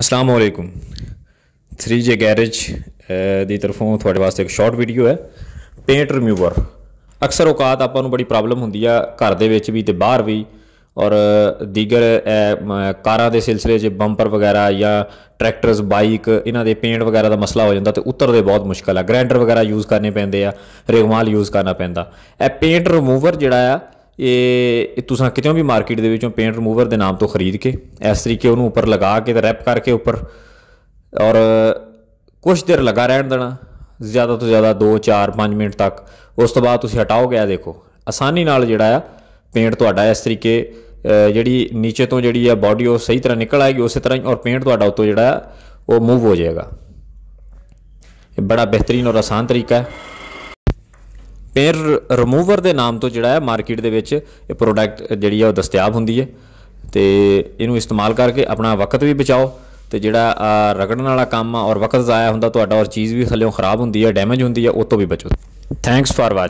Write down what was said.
ਅਸਲਾਮ ਵਾਲੇਕੁਮ 3J garage ਦੀ ਤਰਫੋਂ ਤੁਹਾਡੇ ਵਾਸਤੇ ਇੱਕ ਸ਼ਾਰਟ ਵੀਡੀਓ ਹੈ। ਪੇਂਟ ਰਿਮੂਵਰ ਅਕਸਰ ਔਕਾਤ ਆਪਾਂ ਨੂੰ ਬੜੀ ਪ੍ਰੋਬਲਮ ਹੁੰਦੀ ਆ ਘਰ ਦੇ ਵਿੱਚ ਵੀ ਤੇ ਬਾਹਰ ਵੀ। ਔਰ ਦੀਗਰ ਕਾਰਾਂ ਦੇ ਸਿਲਸਿਲੇ 'ਚ ਬੰਪਰ ਵਗੈਰਾ ਜਾਂ ਟਰੈਕਟਰਸ ਬਾਈਕ ਇਹਨਾਂ ਦੇ ਪੇਂਟ ਵਗੈਰਾ ਦਾ ਮਸਲਾ ਹੋ ਜਾਂਦਾ ਤੇ ਉਤਰਦੇ ਬਹੁਤ ਮੁਸ਼ਕਲ ਆ। ਗ੍ਰਾਈਂਡਰ ਵਗੈਰਾ ਯੂਜ਼ ਕਰਨੇ ਪੈਂਦੇ ਆ, ਰੇਗਮਾਲ ਯੂਜ਼ ਕਰਨਾ ਪੈਂਦਾ। ਇਹ ਪੇਂਟ ਰਿਮੂਵਰ ਜਿਹੜਾ ਆ ਇਹ ਇਹ ਤੁਸੀਂ ਕਿਤੇੋਂ ਵੀ ਮਾਰਕੀਟ ਦੇ ਵਿੱਚੋਂ ਪੇਂਟ ਰਿਮੂਵਰ ਦੇ ਨਾਮ ਤੋਂ ਖਰੀਦ ਕੇ, ਇਸ ਤਰੀਕੇ ਉਹਨੂੰ ਉੱਪਰ ਲਗਾ ਕੇ ਤੇ ਰੈਪ ਕਰਕੇ ਉੱਪਰ। ਔਰ ਕੁਝ ਦੇਰ ਲਗਾ ਰਹਿਣ ਦੇਣਾ, ਜ਼ਿਆਦਾ ਤੋਂ ਜ਼ਿਆਦਾ 2 4 5 ਮਿੰਟ ਤੱਕ। ਉਸ ਤੋਂ ਬਾਅਦ ਤੁਸੀਂ ਹਟਾਓਗੇ ਆ ਦੇਖੋ, ਆਸਾਨੀ ਨਾਲ ਜਿਹੜਾ ਆ ਪੇਂਟ ਤੁਹਾਡਾ ਇਸ ਤਰੀਕੇ ਜਿਹੜੀ ਨੀਚੇ ਤੋਂ ਜਿਹੜੀ ਆ ਬਾਡੀ ਉਹ ਸਹੀ ਤਰ੍ਹਾਂ ਨਿਕਲ ਆਏਗੀ, ਉਸੇ ਤਰ੍ਹਾਂ ਹੀ, ਔਰ ਪੇਂਟ ਤੁਹਾਡਾ ਉੱਤੋਂ ਜਿਹੜਾ ਆ, ਉਹ ਮੂਵ ਹੋ ਜਾਏਗਾ। ਇਹ ਬੜਾ ਬਿਹਤਰੀਨ ਔਰ ਆਸਾਨ ਤਰੀਕਾ ਹੈ। ਪੇਰ ਰਿਮੂਵਰ ਦੇ ਨਾਮ ਤੋਂ ਜਿਹੜਾ ਹੈ ਮਾਰਕੀਟ ਦੇ ਵਿੱਚ ਇਹ ਪ੍ਰੋਡਕਟ ਜਿਹੜੀ ਹੈ ਉਹ ਦਸਤਿਆਬ ਹੁੰਦੀ ਹੈ। ਤੇ ਇਹਨੂੰ ਇਸਤੇਮਾਲ ਕਰਕੇ ਆਪਣਾ ਵਕਤ ਵੀ ਬਚਾਓ ਤੇ ਜਿਹੜਾ ਰਗੜਨ ਵਾਲਾ ਕੰਮ ਆ ਔਰ ਵਕਤ ਜ਼ਾਇਆ ਹੁੰਦਾ, ਤੁਹਾਡਾ ਔਰ ਚੀਜ਼ ਵੀ ਥੱਲੇੋਂ ਖਰਾਬ ਹੁੰਦੀ ਹੈ ਡੈਮੇਜ ਹੁੰਦੀ ਹੈ, ਉਹ ਤੋਂ ਵੀ ਬਚੋ। Thanks for watch